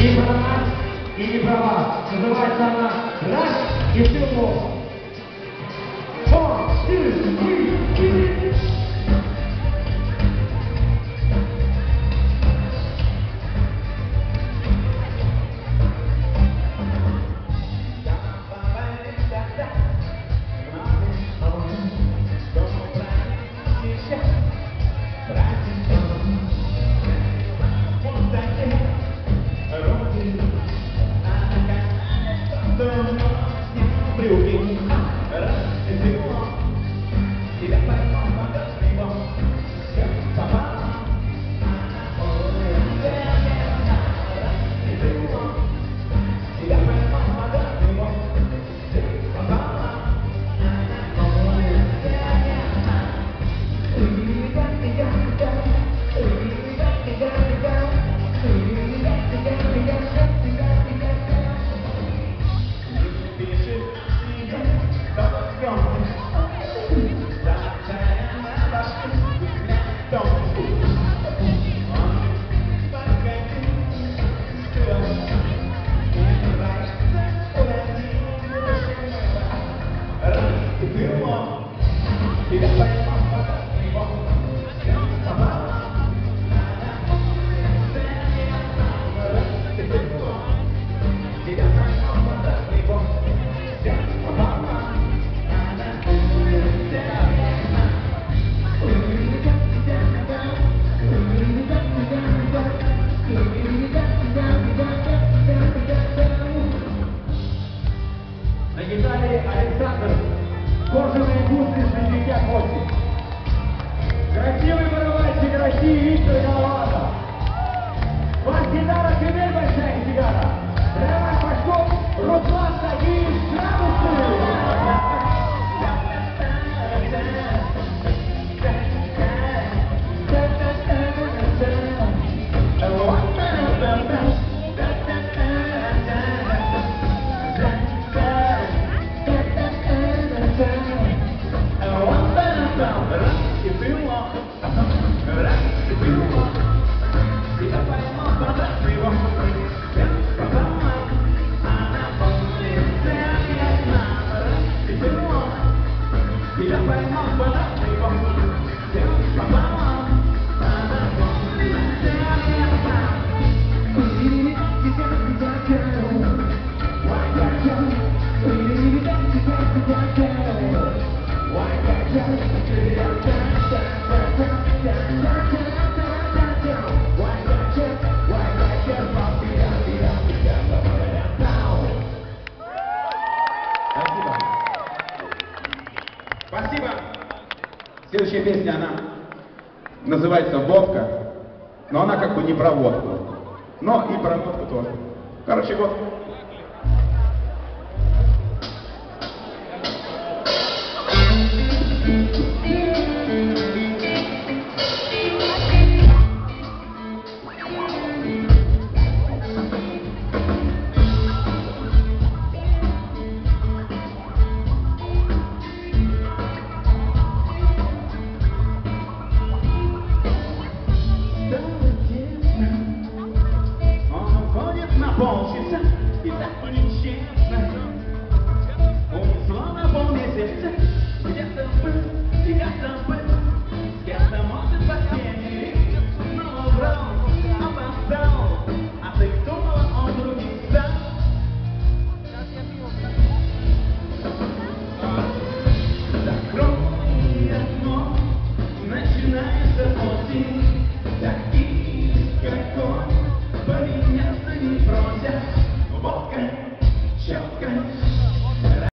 И про нас, и не про вас. Называется она «Раз и все One, two, three, three. ouvindo Спасибо. Следующая песня, она называется «Водка», но она как бы не про водку, но и про водку тоже. Короче, вот.